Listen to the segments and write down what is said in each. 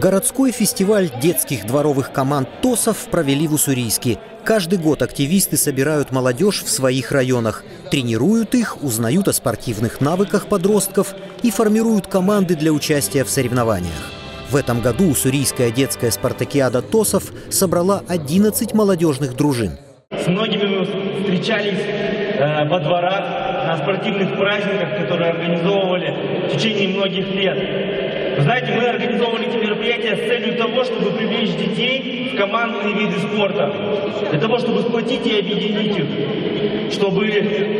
Городской фестиваль детских дворовых команд ТОСов провели в Уссурийске. Каждый год активисты собирают молодежь в своих районах, тренируют их, узнают о спортивных навыках подростков и формируют команды для участия в соревнованиях. В этом году уссурийская детская спартакиада ТОСов собрала 11 молодежных дружин. С многими мы встречались э, во дворах, на спортивных праздниках, которые организовывали в течение многих лет. Знаете, мы организовывали эти мероприятия с целью того, чтобы привлечь детей в командные виды спорта. Для того, чтобы сплотить и объединить их. Чтобы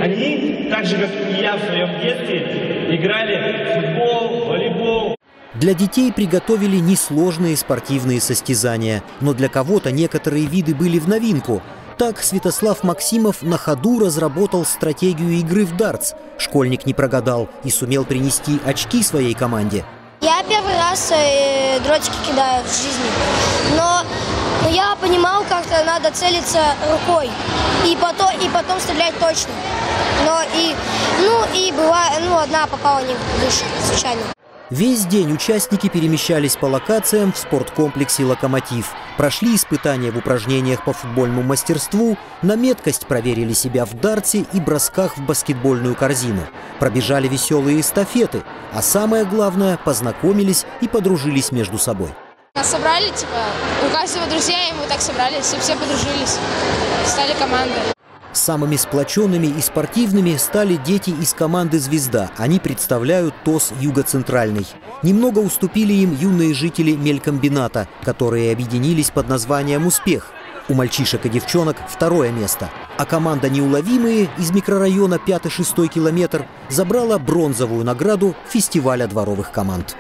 они, так же, как и я в своем детстве, играли в футбол, волейбол, для детей приготовили несложные спортивные состязания, но для кого-то некоторые виды были в новинку. Так Святослав Максимов на ходу разработал стратегию игры в дартс. Школьник не прогадал и сумел принести очки своей команде. Я первый раз э, дротики кидаю в жизни, но, но я понимал, как-то надо целиться рукой и потом, и потом стрелять точно. Но и, ну, и была, ну, одна попала не выше, случайно. Весь день участники перемещались по локациям в спорткомплексе «Локомотив». Прошли испытания в упражнениях по футбольному мастерству, на меткость проверили себя в дарте и бросках в баскетбольную корзину. Пробежали веселые эстафеты, а самое главное – познакомились и подружились между собой. Нас собрали, типа, у каждого друзья, и мы так собрались, и все подружились, стали командой. Самыми сплоченными и спортивными стали дети из команды «Звезда». Они представляют ТОС Юго-Центральный. Немного уступили им юные жители мелькомбината, которые объединились под названием «Успех». У мальчишек и девчонок второе место. А команда «Неуловимые» из микрорайона 5-6 километр забрала бронзовую награду фестиваля дворовых команд.